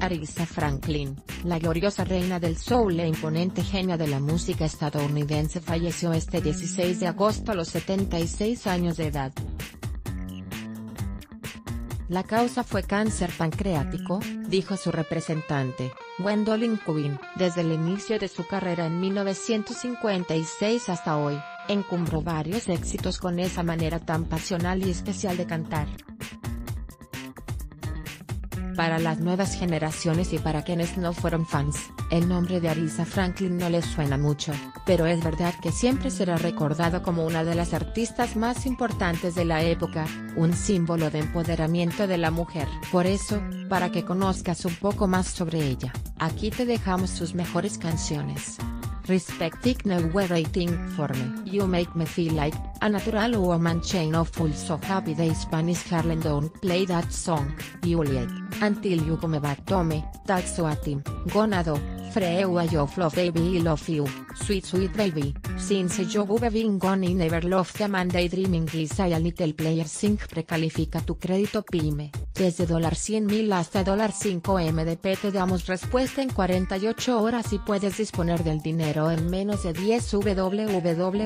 Aretha Franklin, la gloriosa reina del soul e imponente genia de la música estadounidense falleció este 16 de agosto a los 76 años de edad. La causa fue cáncer pancreático, dijo su representante, Gwendolyn Quinn. Desde el inicio de su carrera en 1956 hasta hoy, encumbró varios éxitos con esa manera tan pasional y especial de cantar. Para las nuevas generaciones y para quienes no fueron fans, el nombre de Aretha Franklin no les suena mucho, pero es verdad que siempre será recordado como una de las artistas más importantes de la época, un símbolo de empoderamiento de la mujer. Por eso, para que conozcas un poco más sobre ella, aquí te dejamos sus mejores canciones. Respecting no rating for me. You make me feel like, a natural woman chain of full so happy the Spanish Harlem don't play that song, Juliet, until you come back to me, that's what I'm gonna do, freu I of love baby I love you, sweet sweet baby, since you have been gone I never loved a man dreaming is a little player sing precalifica tu crédito pyme. Desde dólar $100,000 hasta dólar $5 MDP te damos respuesta en 48 horas y puedes disponer del dinero en menos de 10 www.premo.es